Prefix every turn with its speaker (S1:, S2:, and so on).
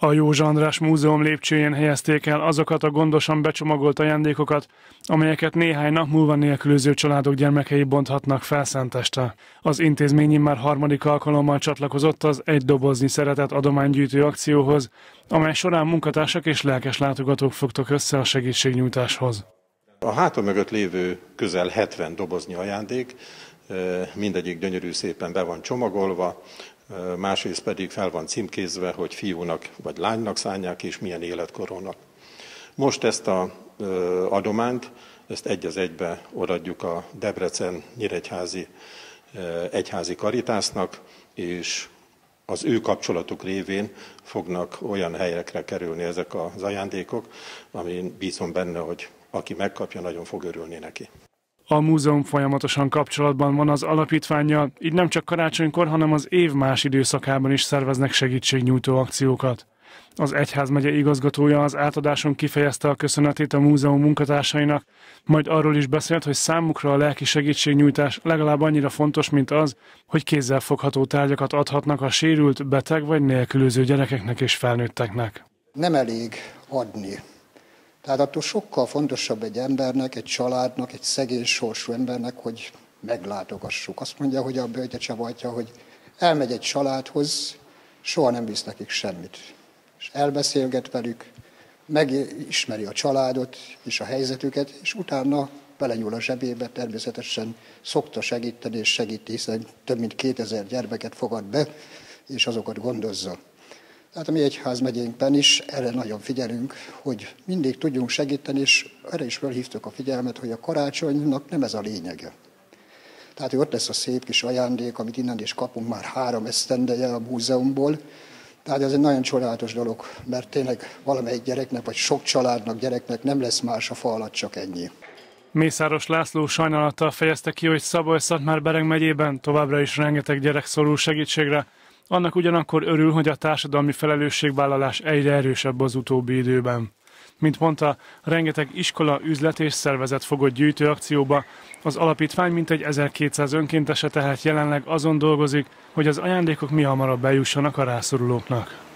S1: A Józsa András Múzeum lépcsőjén helyezték el azokat a gondosan becsomagolt ajándékokat, amelyeket néhány nap múlva nélkülöző családok gyermekei bonthatnak fel Szenteste. Az intézmény már harmadik alkalommal csatlakozott az Egy dobozni szeretett adománygyűjtő akcióhoz, amely során munkatársak és lelkes látogatók fogtak össze a segítségnyújtáshoz.
S2: A háta mögött lévő közel 70 doboznyi ajándék, eh, mindegyik gyönyörű szépen be van csomagolva, másrészt pedig fel van címkézve, hogy fiúnak vagy lánynak szánják, és milyen életkorónak. Most ezt a adományt, ezt egy az egybe odaadjuk a Debrecen Nyíregyházi egyházi karitásznak, és az ő kapcsolatuk révén fognak olyan helyekre kerülni ezek az ajándékok, amin bízom benne, hogy aki megkapja, nagyon fog örülni neki.
S1: A múzeum folyamatosan kapcsolatban van az alapítványjal, így nem csak karácsonykor, hanem az év más időszakában is szerveznek segítségnyújtó akciókat. Az egyházmegye igazgatója az átadáson kifejezte a köszönetét a múzeum munkatársainak, majd arról is beszélt, hogy számukra a lelki segítségnyújtás legalább annyira fontos, mint az, hogy kézzel fogható tárgyakat adhatnak a sérült, beteg vagy nélkülöző gyerekeknek és felnőtteknek.
S3: Nem elég adni, tehát attól sokkal fontosabb egy embernek, egy családnak, egy szegény sorsú embernek, hogy meglátogassuk. Azt mondja, hogy a Bölgye Csavatja, hogy elmegy egy családhoz, soha nem visz nekik semmit. És elbeszélget velük, megismeri a családot és a helyzetüket, és utána belenyúl a zsebébe, természetesen szokta segíteni és segíti, hiszen több mint 2000 gyermeket fogad be, és azokat gondozza. Tehát a mi egyházmegyénkben is erre nagyon figyelünk, hogy mindig tudjunk segíteni, és erre is felhívtuk a figyelmet, hogy a karácsonynak nem ez a lényege. Tehát, hogy ott lesz a szép kis ajándék, amit innen is kapunk már három esztendeje a múzeumból. Tehát ez egy nagyon csodálatos dolog, mert tényleg valamelyik gyereknek, vagy sok családnak, gyereknek nem lesz más a fa alatt, csak ennyi.
S1: Mészáros László sajnálattal fejezte ki, hogy Szabolcs-Szatmár Bereg megyében továbbra is rengeteg gyerek szorul segítségre, annak ugyanakkor örül, hogy a társadalmi felelősségvállalás egyre erősebb az utóbbi időben. Mint mondta, rengeteg iskola, üzlet és szervezet fogott gyűjtőakcióba. Az alapítvány mintegy 1200 önkéntese tehát jelenleg azon dolgozik, hogy az ajándékok mi hamarabb bejussanak a rászorulóknak.